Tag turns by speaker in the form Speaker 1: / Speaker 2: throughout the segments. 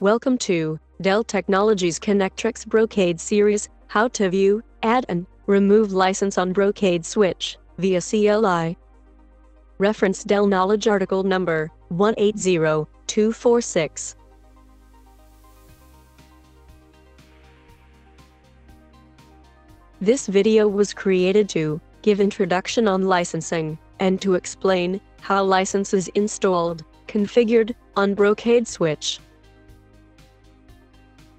Speaker 1: Welcome to Dell Technologies Connectrix Brocade Series, How to View, Add and Remove License on Brocade Switch, via CLI. Reference Dell Knowledge Article Number 180246. This video was created to give introduction on licensing and to explain how license is installed, configured on Brocade Switch.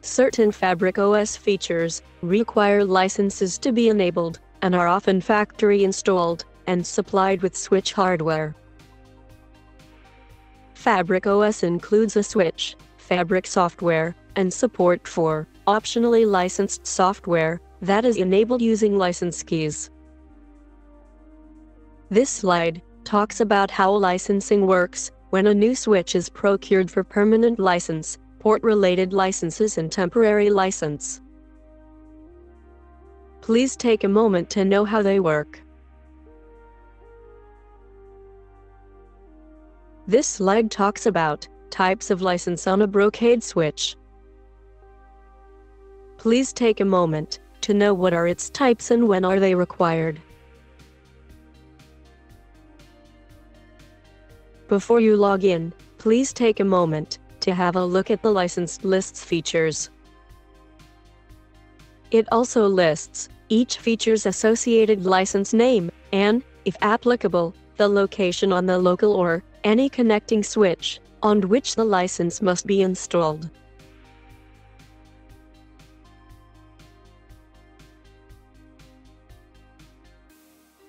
Speaker 1: Certain Fabric OS features require licenses to be enabled and are often factory installed and supplied with switch hardware. Fabric OS includes a switch, Fabric software, and support for optionally licensed software that is enabled using license keys. This slide talks about how licensing works when a new switch is procured for permanent license, port-related licenses and temporary license. Please take a moment to know how they work. This slide talks about types of license on a Brocade switch. Please take a moment to know what are its types and when are they required. Before you log in, please take a moment to have a look at the licensed lists features. It also lists each feature's associated license name and, if applicable, the location on the local or any connecting switch on which the license must be installed.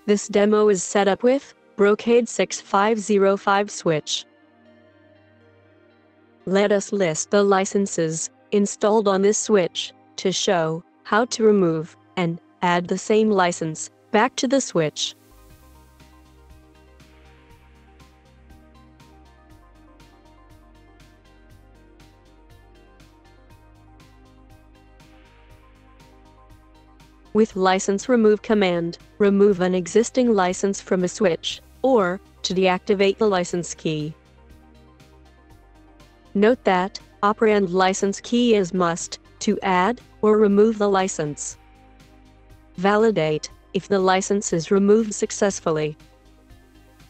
Speaker 1: This demo is set up with Brocade 6505 switch. Let us list the licenses installed on this switch to show how to remove and add the same license back to the switch. with license remove command, remove an existing license from a switch, or to deactivate the license key. Note that operand license key is must to add or remove the license. Validate if the license is removed successfully.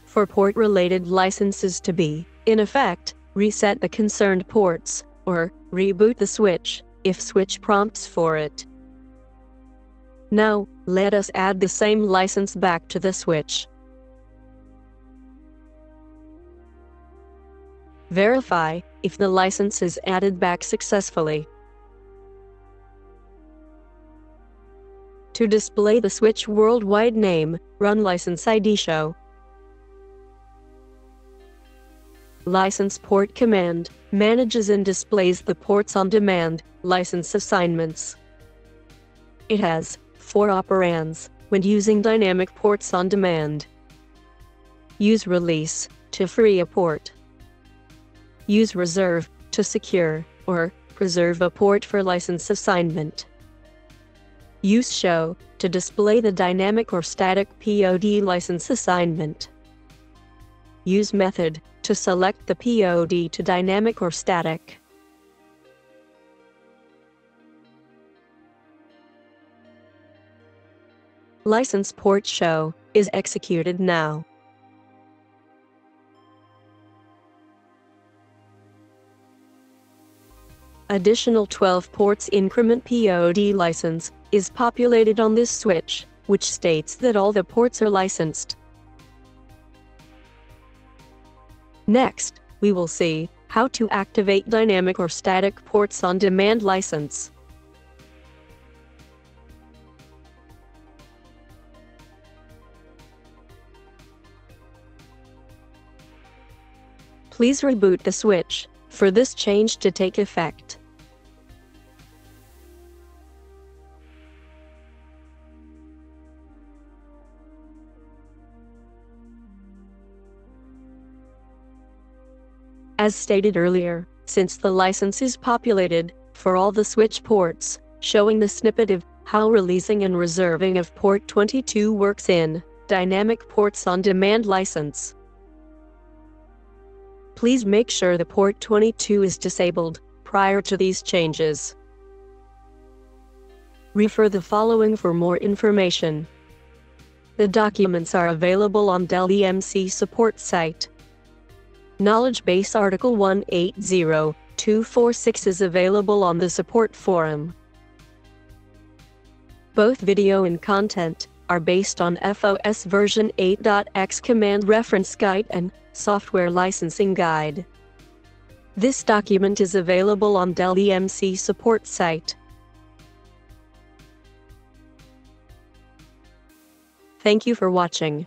Speaker 1: For port-related licenses to be in effect, reset the concerned ports or reboot the switch if switch prompts for it. Now, let us add the same license back to the switch. Verify if the license is added back successfully. To display the switch worldwide name, run license ID show. License port command manages and displays the ports on demand license assignments. It has four operands when using dynamic ports on demand. Use release to free a port. Use reserve to secure or preserve a port for license assignment. Use show to display the dynamic or static POD license assignment. Use method to select the POD to dynamic or static. License port show is executed now. Additional 12 ports increment POD license is populated on this switch, which states that all the ports are licensed. Next, we will see how to activate dynamic or static ports on demand license. Please reboot the switch for this change to take effect. As stated earlier, since the license is populated for all the switch ports, showing the snippet of how releasing and reserving of port 22 works in Dynamic Ports on Demand license. Please make sure the port 22 is disabled prior to these changes. Refer the following for more information. The documents are available on Dell EMC support site. Knowledge Base Article 180246 is available on the support forum. Both video and content are based on FOS version 8.x command reference guide and software licensing guide. This document is available on Dell EMC support site. Thank you for watching.